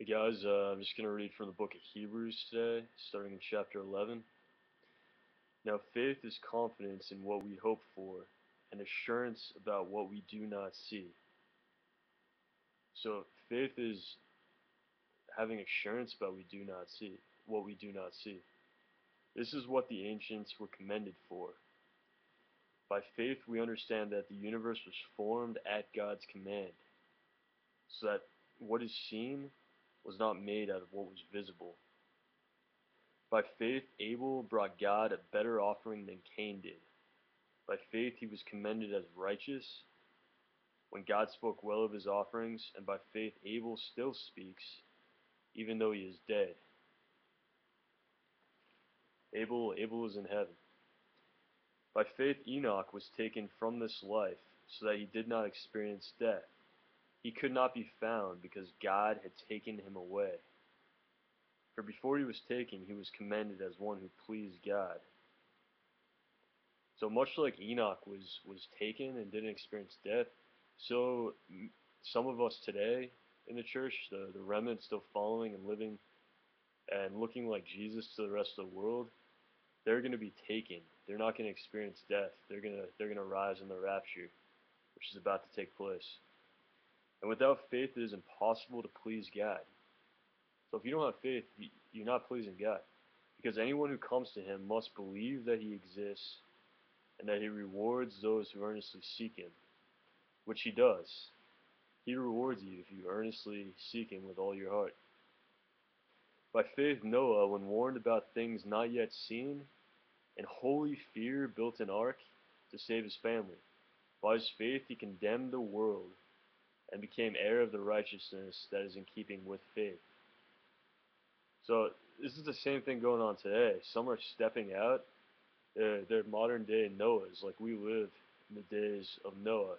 Hey guys, uh, I'm just going to read from the book of Hebrews today, starting in chapter 11. Now, faith is confidence in what we hope for, and assurance about what we do not see. So, faith is having assurance about we do not see, what we do not see. This is what the ancients were commended for. By faith, we understand that the universe was formed at God's command, so that what is seen was not made out of what was visible. By faith, Abel brought God a better offering than Cain did. By faith, he was commended as righteous when God spoke well of his offerings, and by faith, Abel still speaks, even though he is dead. Abel, Abel is in heaven. By faith, Enoch was taken from this life, so that he did not experience death. He could not be found because God had taken him away. For before he was taken, he was commended as one who pleased God. So much like Enoch was, was taken and didn't experience death, so some of us today in the church, the, the remnant still following and living and looking like Jesus to the rest of the world, they're going to be taken. They're not going to experience death. They're going to they're going to rise in the rapture, which is about to take place. And without faith, it is impossible to please God. So if you don't have faith, you're not pleasing God. Because anyone who comes to him must believe that he exists and that he rewards those who earnestly seek him, which he does. He rewards you if you earnestly seek him with all your heart. By faith, Noah, when warned about things not yet seen, in holy fear built an ark to save his family. By his faith, he condemned the world and became heir of the righteousness that is in keeping with faith. So this is the same thing going on today. Some are stepping out. They're, they're modern day Noahs, like we live in the days of Noah,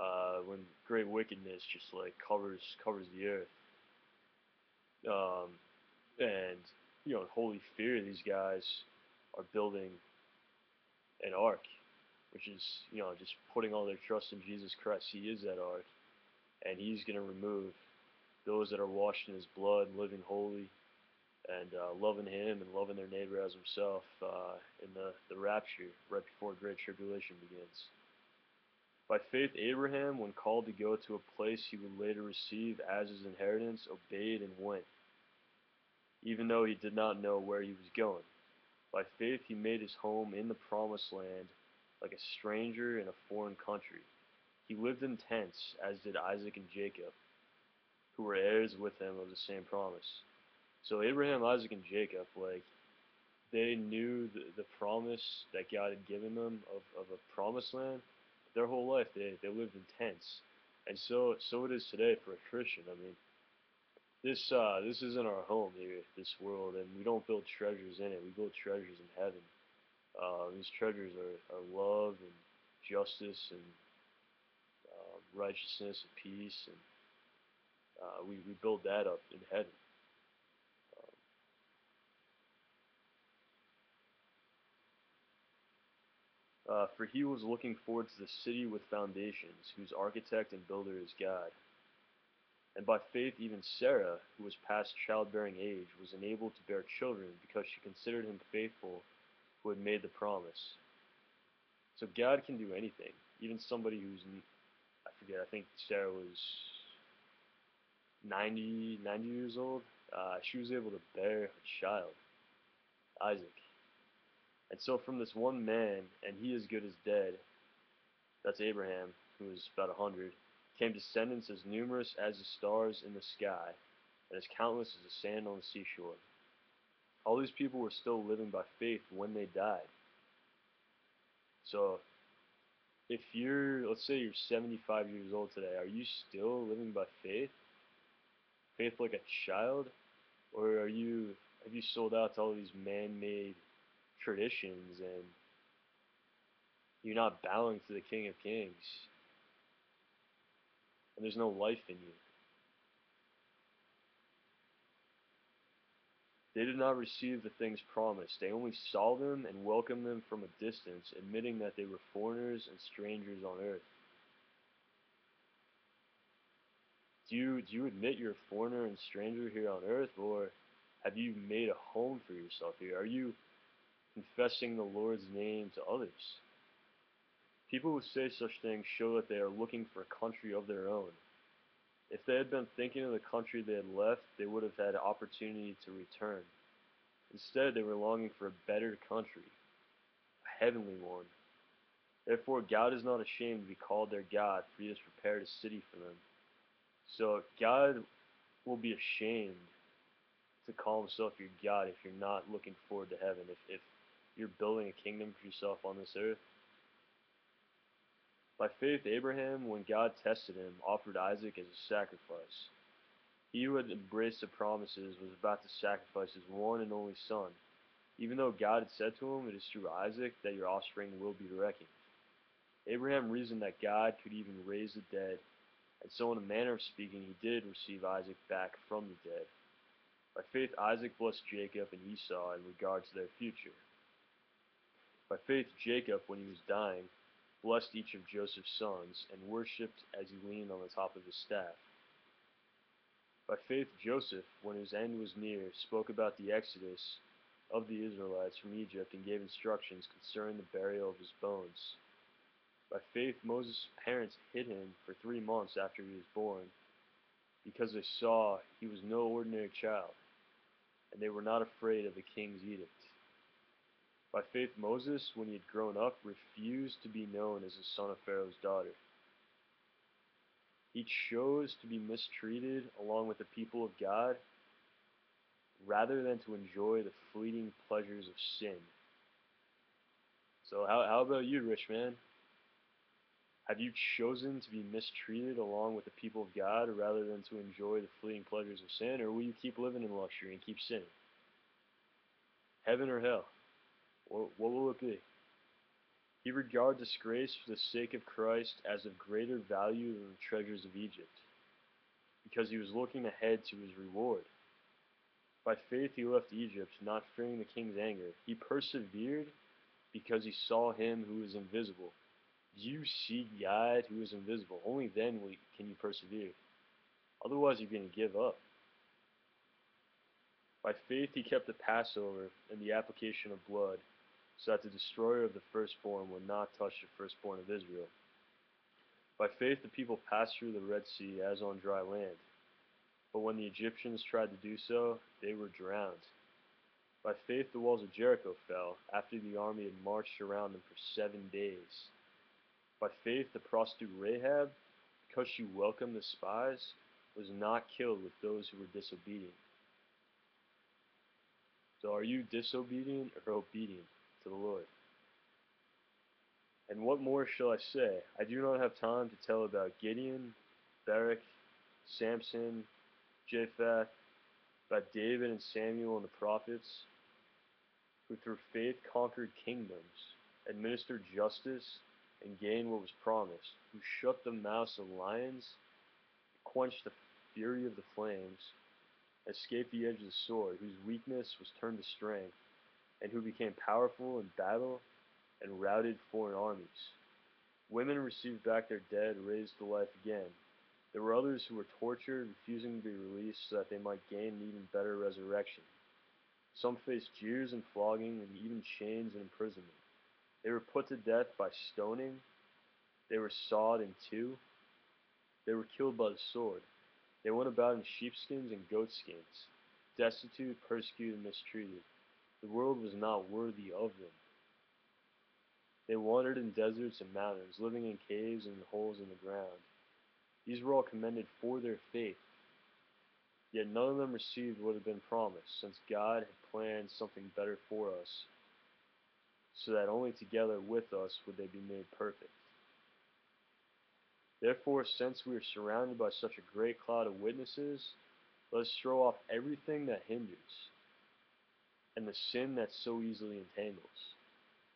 uh, when great wickedness just like covers covers the earth. Um, and you know, in holy fear, these guys are building an ark, which is you know just putting all their trust in Jesus Christ. He is that ark and he's going to remove those that are washed in his blood, living holy, and uh, loving him and loving their neighbor as himself uh, in the, the rapture right before great tribulation begins. By faith, Abraham, when called to go to a place he would later receive as his inheritance, obeyed and went, even though he did not know where he was going. By faith, he made his home in the promised land like a stranger in a foreign country he lived in tents, as did Isaac and Jacob, who were heirs with him of the same promise. So Abraham, Isaac, and Jacob, like, they knew the, the promise that God had given them of, of a promised land. Their whole life, they, they lived in tents. And so so it is today for a Christian. I mean, this uh, this isn't our home here, this world, and we don't build treasures in it. We build treasures in heaven. Uh, these treasures are, are love and justice and righteousness and peace, and uh, we, we build that up in heaven. Um, uh, for he was looking forward to the city with foundations, whose architect and builder is God. And by faith, even Sarah, who was past childbearing age, was enabled to bear children because she considered him faithful who had made the promise. So God can do anything, even somebody who's I forget, I think Sarah was 90, 90 years old. Uh, she was able to bear a child, Isaac. And so from this one man, and he as good as dead, that's Abraham, who was about a hundred, came descendants as numerous as the stars in the sky, and as countless as the sand on the seashore. All these people were still living by faith when they died. So if you're, let's say you're 75 years old today, are you still living by faith? Faith like a child? Or are you, have you sold out to all these man-made traditions and you're not bowing to the King of Kings? And there's no life in you. They did not receive the things promised. They only saw them and welcomed them from a distance, admitting that they were foreigners and strangers on earth. Do you, do you admit you're a foreigner and stranger here on earth, or have you made a home for yourself here? Are you confessing the Lord's name to others? People who say such things show that they are looking for a country of their own. If they had been thinking of the country they had left, they would have had opportunity to return. Instead, they were longing for a better country, a heavenly one. Therefore, God is not ashamed to be called their God, for he has prepared a city for them. So, God will be ashamed to call himself your God if you're not looking forward to heaven, if, if you're building a kingdom for yourself on this earth. By faith, Abraham, when God tested him, offered Isaac as a sacrifice. He who had embraced the promises was about to sacrifice his one and only son, even though God had said to him, It is through Isaac that your offspring will be reckoned. Abraham reasoned that God could even raise the dead, and so in a manner of speaking, he did receive Isaac back from the dead. By faith, Isaac blessed Jacob and Esau in regard to their future. By faith, Jacob, when he was dying, blessed each of Joseph's sons, and worshipped as he leaned on the top of his staff. By faith, Joseph, when his end was near, spoke about the exodus of the Israelites from Egypt and gave instructions concerning the burial of his bones. By faith, Moses' parents hid him for three months after he was born, because they saw he was no ordinary child, and they were not afraid of the king's edict. By faith, Moses, when he had grown up, refused to be known as the son of Pharaoh's daughter. He chose to be mistreated along with the people of God rather than to enjoy the fleeting pleasures of sin. So, how, how about you, rich man? Have you chosen to be mistreated along with the people of God rather than to enjoy the fleeting pleasures of sin, or will you keep living in luxury and keep sinning? Heaven or hell? What, will it be? He regards disgrace for the sake of Christ as of greater value than the treasures of Egypt, because he was looking ahead to his reward. By faith he left Egypt, not fearing the king's anger. He persevered because he saw him who is invisible. You see God who is invisible. Only then can you persevere. Otherwise, you're going to give up. By faith he kept the Passover and the application of blood so that the destroyer of the firstborn would not touch the firstborn of Israel. By faith the people passed through the Red Sea as on dry land. But when the Egyptians tried to do so, they were drowned. By faith the walls of Jericho fell, after the army had marched around them for seven days. By faith the prostitute Rahab, because she welcomed the spies, was not killed with those who were disobedient. So are you disobedient or obedient? To the Lord. And what more shall I say? I do not have time to tell about Gideon, Barak, Samson, Jephthah, about David and Samuel and the prophets, who through faith conquered kingdoms, administered justice, and gained what was promised, who shut the mouths of lions, quenched the fury of the flames, escaped the edge of the sword, whose weakness was turned to strength, and who became powerful in battle and routed foreign armies. Women received back their dead raised to life again. There were others who were tortured, refusing to be released so that they might gain an even better resurrection. Some faced jeers and flogging and even chains and imprisonment. They were put to death by stoning. They were sawed in two. They were killed by the sword. They went about in sheepskins and goatskins, destitute, persecuted, and mistreated. The world was not worthy of them. They wandered in deserts and mountains, living in caves and holes in the ground. These were all commended for their faith. Yet none of them received what had been promised, since God had planned something better for us, so that only together with us would they be made perfect. Therefore, since we are surrounded by such a great cloud of witnesses, let us throw off everything that hinders and the sin that so easily entangles.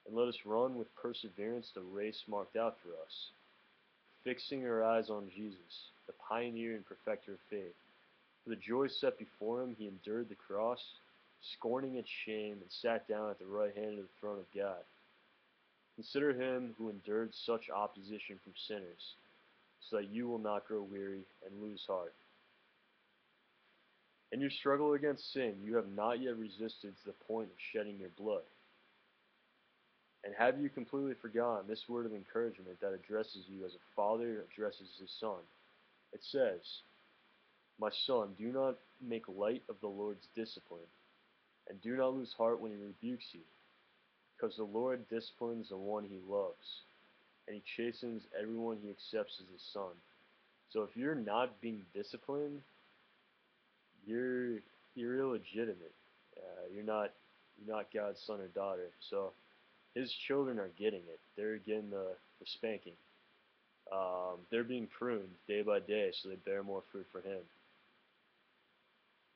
And let us run with perseverance the race marked out for us, fixing our eyes on Jesus, the pioneer and perfecter of faith. For the joy set before him, he endured the cross, scorning its shame, and sat down at the right hand of the throne of God. Consider him who endured such opposition from sinners, so that you will not grow weary and lose heart. In your struggle against sin, you have not yet resisted to the point of shedding your blood. And have you completely forgotten this word of encouragement that addresses you as a father addresses his son? It says, My son, do not make light of the Lord's discipline, and do not lose heart when he rebukes you, because the Lord disciplines the one he loves, and he chastens everyone he accepts as his son. So if you're not being disciplined, you're you're illegitimate. Uh, you're not you're not God's son or daughter. So his children are getting it. They're getting the, the spanking. Um, they're being pruned day by day so they bear more fruit for him.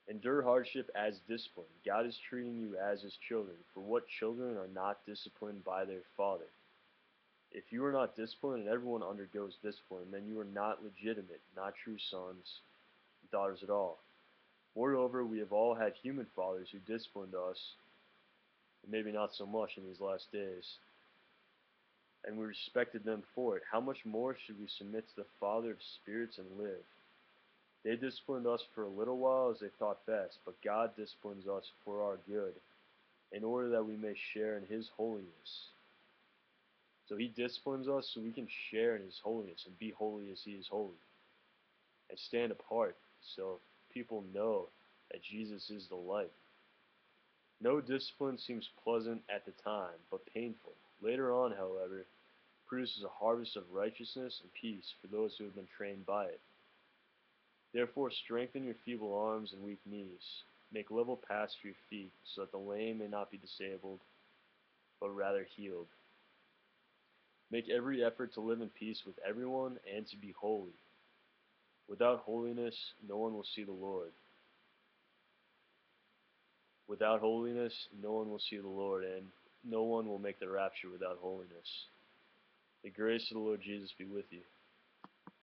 Endure hardship as discipline. God is treating you as his children. For what children are not disciplined by their father? If you are not disciplined and everyone undergoes discipline, then you are not legitimate, not true sons, daughters at all. Moreover, we have all had human fathers who disciplined us and maybe not so much in these last days. And we respected them for it. How much more should we submit to the Father of spirits and live? They disciplined us for a little while as they thought best, but God disciplines us for our good, in order that we may share in His holiness. So He disciplines us so we can share in His holiness and be holy as He is holy, and stand apart so people know that Jesus is the light. No discipline seems pleasant at the time, but painful. Later on, however, produces a harvest of righteousness and peace for those who have been trained by it. Therefore, strengthen your feeble arms and weak knees. Make level paths for your feet, so that the lame may not be disabled, but rather healed. Make every effort to live in peace with everyone and to be holy. Without holiness, no one will see the Lord. Without holiness, no one will see the Lord, and no one will make the rapture without holiness. The grace of the Lord Jesus be with you.